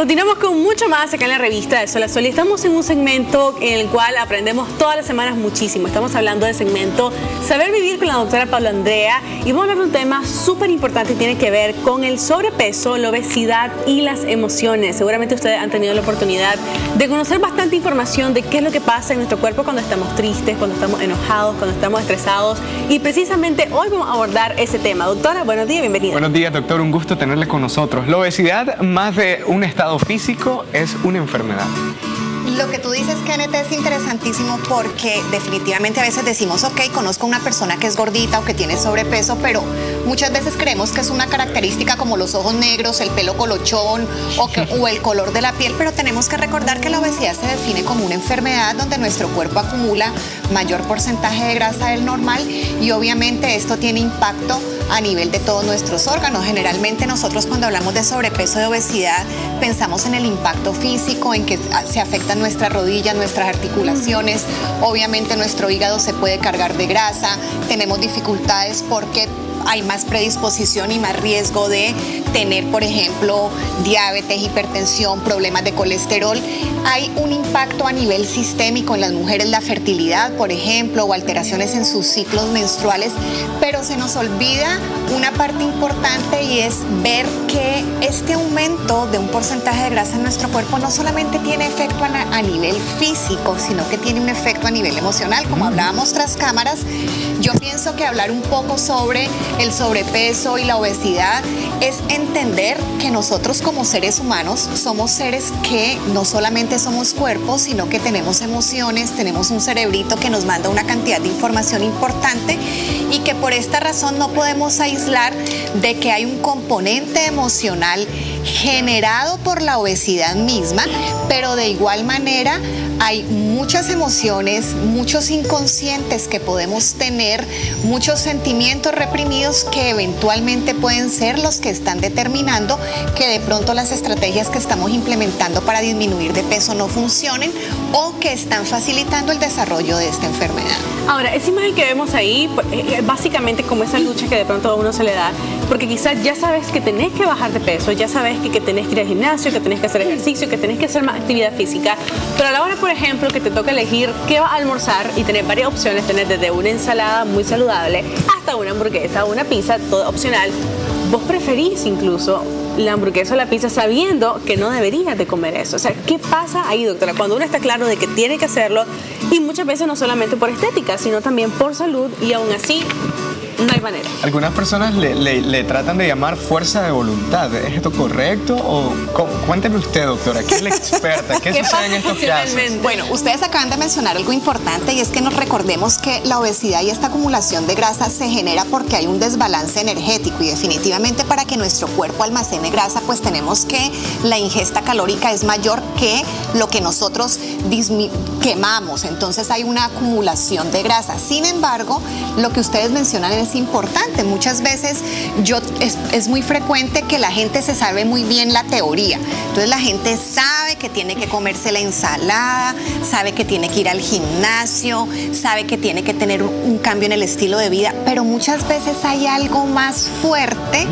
Continuamos con mucho más acá en la revista de Sol Sol estamos en un segmento en el cual aprendemos todas las semanas muchísimo. Estamos hablando del segmento Saber Vivir con la doctora Pablo Andrea y vamos a hablar de un tema súper importante que tiene que ver con el sobrepeso, la obesidad y las emociones. Seguramente ustedes han tenido la oportunidad de conocer bastante información de qué es lo que pasa en nuestro cuerpo cuando estamos tristes, cuando estamos enojados, cuando estamos estresados y precisamente hoy vamos a abordar ese tema. Doctora, buenos días, bienvenida. Buenos días, doctor, un gusto tenerle con nosotros. La obesidad, más de un estado físico es una enfermedad. Lo que tú dices, Kenneth, es interesantísimo porque definitivamente a veces decimos, ok, conozco una persona que es gordita o que tiene sobrepeso, pero muchas veces creemos que es una característica como los ojos negros, el pelo colochón o el color de la piel, pero tenemos que recordar que la obesidad se define como una enfermedad donde nuestro cuerpo acumula mayor porcentaje de grasa del normal y obviamente esto tiene impacto a nivel de todos nuestros órganos. Generalmente nosotros cuando hablamos de sobrepeso de obesidad pensamos en el impacto físico, en que se afectan nuestras rodillas, nuestras articulaciones, obviamente nuestro hígado se puede cargar de grasa, tenemos dificultades porque hay más predisposición y más riesgo de tener, por ejemplo, diabetes, hipertensión, problemas de colesterol. Hay un impacto a nivel sistémico en las mujeres, la fertilidad, por ejemplo, o alteraciones en sus ciclos menstruales, pero se nos olvida una parte importante y es ver que este aumento de un porcentaje de grasa en nuestro cuerpo no solamente tiene efecto a, nivel físico, sino que tiene un efecto a nivel emocional. Como hablábamos tras cámaras, yo pienso que hablar un poco sobre el sobrepeso y la obesidad es entender que nosotros como seres humanos somos seres que no solamente somos cuerpos, sino que tenemos emociones, tenemos un cerebrito que nos manda una cantidad de información importante y que por esta razón no podemos aislar de que hay un componente emocional generado por la obesidad misma, pero de igual manera hay muchas emociones, muchos inconscientes que podemos tener, muchos sentimientos reprimidos que eventualmente pueden ser los que están determinando que de pronto las estrategias que estamos implementando para disminuir de peso no funcionen o que están facilitando el desarrollo de esta enfermedad. Ahora, esa imagen que vemos ahí, pues, eh, eh, básicamente como esa lucha que de pronto a uno se le da, porque quizás ya sabes que tenés que bajar de peso, ya sabes que, que tenés que ir al gimnasio, que tenés que hacer ejercicio, que tenés que hacer más actividad física, pero a la hora, por ejemplo, que te toca elegir qué va a almorzar y tener varias opciones, tener desde una ensalada muy saludable hasta una hamburguesa, una pizza, todo opcional, vos preferís incluso la hamburguesa o la pizza sabiendo que no deberías de comer eso. O sea, ¿qué pasa ahí, doctora? Cuando uno está claro de que tiene que hacerlo y muchas veces no solamente por estética, sino también por salud y aún así no hay manera. Algunas personas le, tratan de llamar fuerza de voluntad. ¿Es esto correcto? O cuénteme usted, doctora, ¿qué es la experta? ¿Qué, sucede en estos casos? Bueno, ustedes acaban de mencionar algo importante y es que nos recordemos que la obesidad y esta acumulación de grasa se genera porque hay un desbalance energético y definitivamente para que nuestro cuerpo almacene grasa, pues tenemos que la ingesta calórica es mayor que lo que nosotros quemamos. Entonces hay una acumulación de grasa. Sin embargo, lo que ustedes mencionan es importante. Muchas veces yo, es, muy frecuente que la gente se sabe muy bien la teoría. Entonces la gente sabe que tiene que comerse la ensalada, sabe que tiene que ir al gimnasio, sabe que tiene que tener un cambio en el estilo de vida, pero muchas veces hay algo más fuerte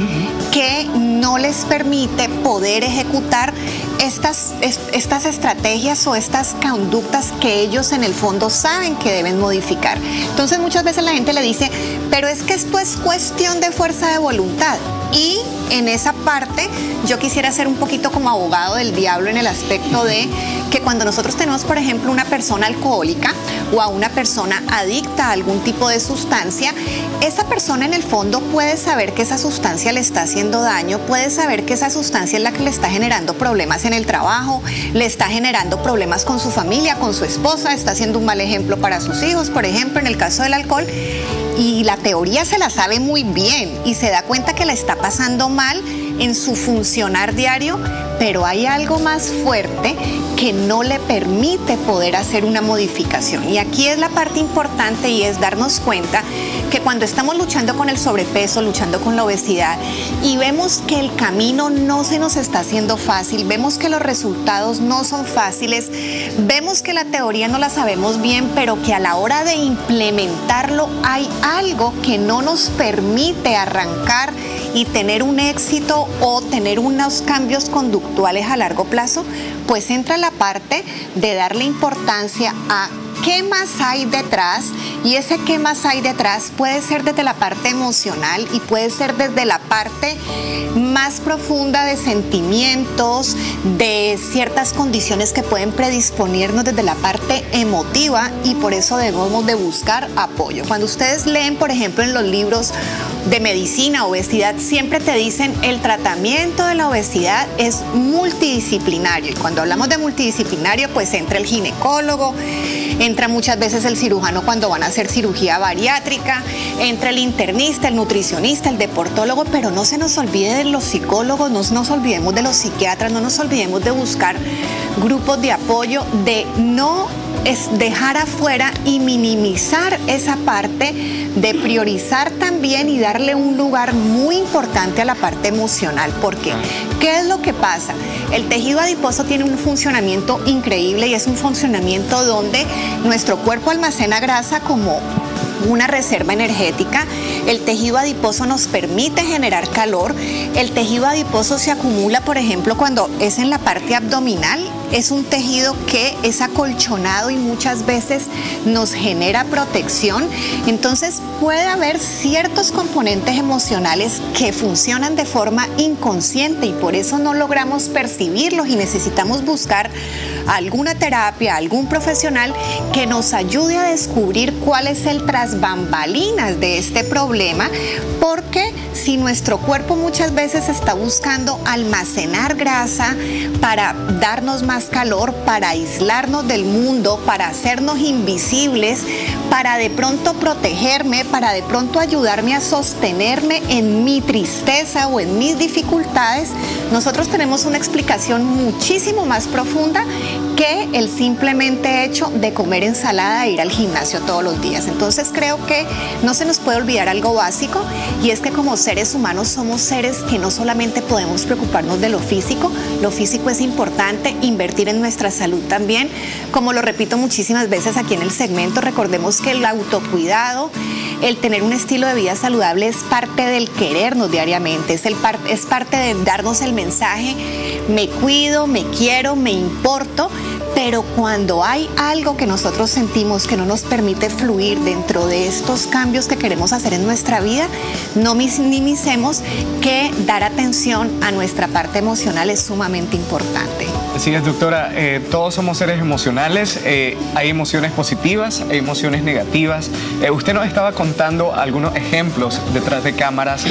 que no les permite poder ejecutar estas, estas estrategias o estas conductas que ellos en el fondo saben que deben modificar. Entonces muchas veces la gente le dice, pero es que esto es cuestión de fuerza de voluntad. Y en esa parte yo quisiera ser un poquito como abogado del diablo en el aspecto de que cuando nosotros tenemos, por ejemplo, una persona alcohólica o a una persona adicta a algún tipo de sustancia, esa persona en el fondo puede saber que esa sustancia le está haciendo daño, puede saber que esa sustancia es la que le está generando problemas en el trabajo, le está generando problemas con su familia, con su esposa, está siendo un mal ejemplo para sus hijos, por ejemplo, en el caso del alcohol y la teoría se la sabe muy bien y se da cuenta que la está pasando mal en su funcionar diario, pero hay algo más fuerte que no le permite poder hacer una modificación. Y aquí es la parte importante y es darnos cuenta que cuando estamos luchando con el sobrepeso, luchando con la obesidad y vemos que el camino no se nos está haciendo fácil, vemos que los resultados no son fáciles, vemos que la teoría no la sabemos bien, pero que a la hora de implementarlo hay algo que no nos permite arrancar y tener un éxito o tener unos cambios conductuales a largo plazo, pues entra la parte de darle importancia a qué más hay detrás y ese qué más hay detrás puede ser desde la parte emocional y puede ser desde la parte más profunda de sentimientos, de ciertas condiciones que pueden predisponernos desde la parte emotiva y por eso debemos de buscar apoyo. Cuando ustedes leen, por ejemplo, en los libros de medicina, obesidad, siempre te dicen el tratamiento de la obesidad es multidisciplinario. Y cuando hablamos de multidisciplinario, pues entra el ginecólogo, entra muchas veces el cirujano cuando van a hacer cirugía bariátrica, entra el internista, el nutricionista, el deportólogo, pero no se nos olvide de los psicólogos, no nos olvidemos de los psiquiatras, no nos olvidemos de buscar grupos de apoyo, de no es dejar afuera y minimizar esa parte de priorizar también y darle un lugar muy importante a la parte emocional. Porque, ¿qué es lo que pasa? El tejido adiposo tiene un funcionamiento increíble y es un funcionamiento donde nuestro cuerpo almacena grasa como una reserva energética. El tejido adiposo nos permite generar calor. El tejido adiposo se acumula, por ejemplo, cuando es en la parte abdominal. Es un tejido que es acolchonado y muchas veces nos genera protección. Entonces puede haber ciertos componentes emocionales que funcionan de forma inconsciente y por eso no logramos percibirlos y necesitamos buscar alguna terapia, algún profesional que nos ayude a descubrir cuál es el tras bambalinas de este problema, porque si nuestro cuerpo muchas veces está buscando almacenar grasa para darnos más calor, para aislarnos del mundo, para hacernos invisibles, para de pronto protegerme, para de pronto ayudarme a sostenerme en mi tristeza o en mis dificultades, nosotros tenemos una explicación muchísimo más profunda que el simplemente hecho de comer ensalada e ir al gimnasio todos los días. Entonces creo que no se nos puede olvidar algo básico y es que como seres humanos somos seres que no solamente podemos preocuparnos de lo físico, lo físico es importante, invertir en nuestra salud también. Como lo repito muchísimas veces aquí en el segmento, recordemos que el autocuidado, el tener un estilo de vida saludable es parte del querernos diariamente, es, el es parte de darnos el mensaje, me cuido, me quiero, me importo pero cuando hay algo que nosotros sentimos que no nos permite fluir dentro de estos cambios que queremos hacer en nuestra vida, no minimicemos que dar atención a nuestra parte emocional es sumamente importante. Así es, doctora. Eh, todos somos seres emocionales. Eh, hay emociones positivas, hay emociones negativas. Eh, usted nos estaba contando algunos ejemplos detrás de cámaras.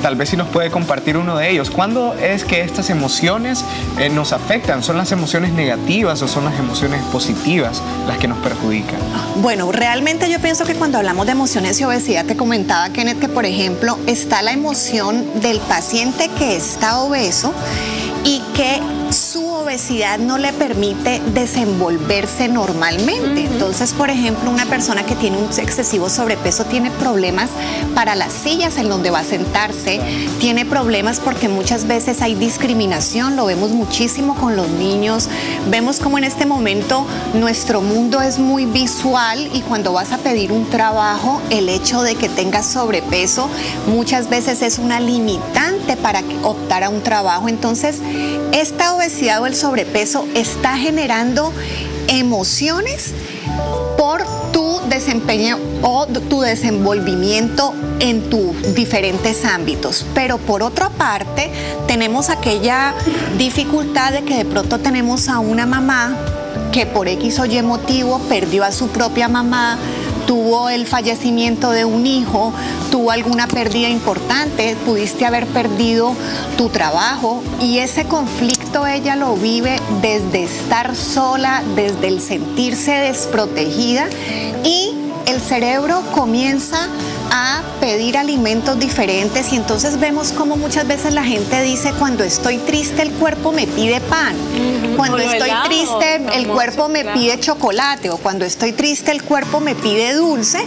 tal vez si nos puede compartir uno de ellos. ¿Cuándo es que estas emociones nos afectan? ¿Son las emociones negativas o son las emociones positivas las que nos perjudican? Bueno, realmente yo pienso que cuando hablamos de emociones y obesidad, te comentaba, Kenneth, que por ejemplo está la emoción del paciente que está obeso y que obesidad no le permite desenvolverse normalmente. Entonces, por ejemplo, una persona que tiene un excesivo sobrepeso tiene problemas para las sillas en donde va a sentarse, tiene problemas porque muchas veces hay discriminación, lo vemos muchísimo con los niños, vemos como en este momento nuestro mundo es muy visual y cuando vas a pedir un trabajo, el hecho de que tengas sobrepeso muchas veces es una limitante para optar a un trabajo. Entonces, esta obesidad o el sobrepeso está generando emociones por tu desempeño o tu desenvolvimiento en tus diferentes ámbitos. Pero por otra parte, tenemos aquella dificultad de que de pronto tenemos a una mamá que por X o Y motivo perdió a su propia mamá, tuvo el fallecimiento de un hijo, tuvo alguna pérdida importante, pudiste haber perdido tu trabajo y ese conflicto ella lo vive desde estar sola, desde el sentirse desprotegida y el cerebro comienza a pedir alimentos diferentes y entonces vemos como muchas veces la gente dice cuando estoy triste el cuerpo me pide pan, cuando estoy triste el cuerpo me pide chocolate. O cuando estoy triste el cuerpo me pide dulce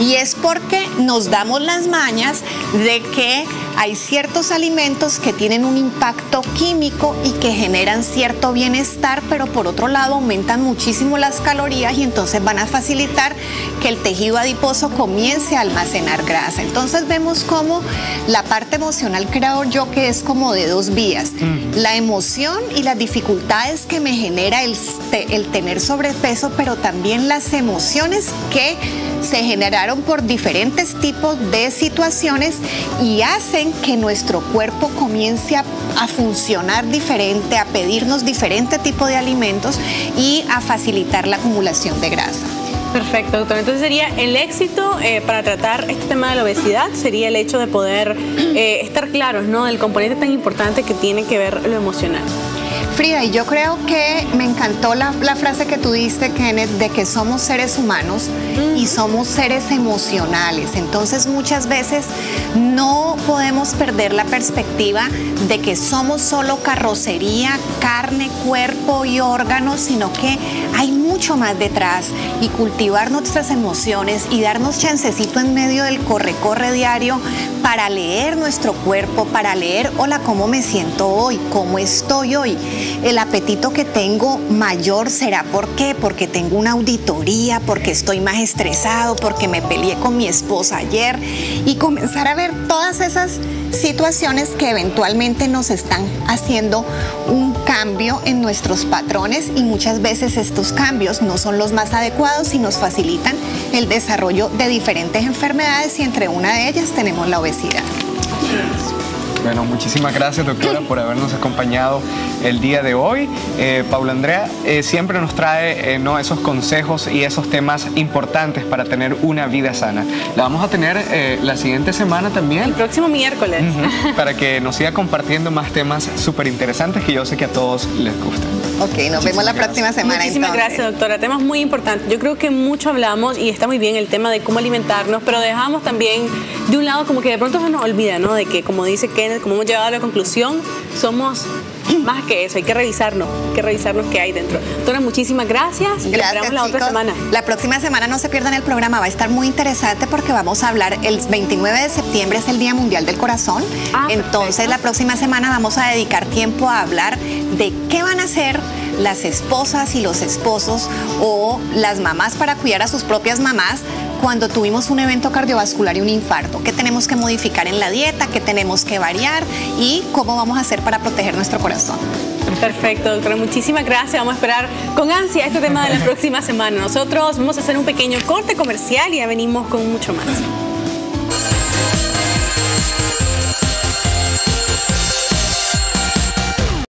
y es porque nos damos las mañas de que hay ciertos alimentos que tienen un impacto químico y que generan cierto bienestar, pero por otro lado aumentan muchísimo las calorías y entonces van a facilitar que el tejido adiposo comience a almacenar grasa. Entonces vemos como la parte emocional creo yo que es como de dos vías. Mm. La emoción y las dificultades que me genera el, el tener sobrepeso, pero también las emociones que se generaron por diferentes tipos de situaciones y hacen que nuestro cuerpo comience a, funcionar diferente, a pedirnos diferente tipo de alimentos y a facilitar la acumulación de grasa. Perfecto, doctor. Entonces sería el éxito eh, para tratar este tema de la obesidad, sería el hecho de poder eh, estar claros ¿no? del componente tan importante que tiene que ver lo emocional. Frida, y yo creo que me encantó la, frase que tú diste, Kenneth, de que somos seres humanos y somos seres emocionales. Entonces muchas veces no podemos perder la perspectiva de que somos solo carrocería, carne, cuerpo y órganos, sino que hay mucho más detrás y cultivar nuestras emociones y darnos chancecito en medio del corre-corre diario para leer nuestro cuerpo, para leer, hola, ¿cómo me siento hoy? ¿Cómo estoy hoy? El apetito que tengo mayor será ¿por qué? Porque tengo una auditoría, porque estoy más estresado, porque me peleé con mi esposa ayer y comenzar a ver todas esas situaciones que eventualmente nos están haciendo un cambio en nuestros patrones y muchas veces estos cambios no son los más adecuados y nos facilitan el desarrollo de diferentes enfermedades y entre una de ellas tenemos la obesidad. Bueno, muchísimas gracias doctora por habernos acompañado el día de hoy. Eh, Paula Andrea eh, siempre nos trae eh, ¿no? esos consejos y esos temas importantes para tener una vida sana. La vamos a tener la siguiente semana también. El próximo miércoles. para que nos siga compartiendo más temas súper interesantes que yo sé que a todos les gustan. Ok, nos vemos la próxima semana. Muchísimas gracias, doctora. Temas muy importantes. Yo creo que mucho hablamos y está muy bien el tema de cómo alimentarnos, pero dejamos también de un lado como que de pronto se nos olvida, ¿no? De que, como dice Kenneth, como hemos llegado a la conclusión, somos más que eso, hay que revisarnos, hay que revisarnos qué hay dentro. Doctora, muchísimas gracias. Gracias. la otra semana. La próxima semana no se pierdan el programa, va a estar muy interesante porque vamos a hablar, el 29 de septiembre es el Día Mundial del Corazón. Ah, Entonces la próxima semana vamos a dedicar tiempo a hablar de qué van a hacer las esposas y los esposos o las mamás para cuidar a sus propias mamás cuando tuvimos un evento cardiovascular y un infarto. ¿Qué tenemos que modificar en la dieta? ¿Qué tenemos que variar? ¿Y cómo vamos a hacer para proteger nuestro corazón? Perfecto, doctora. Muchísimas gracias. Vamos a esperar con ansia este tema de la próxima semana. Nosotros vamos a hacer un pequeño corte comercial y ya venimos con mucho más.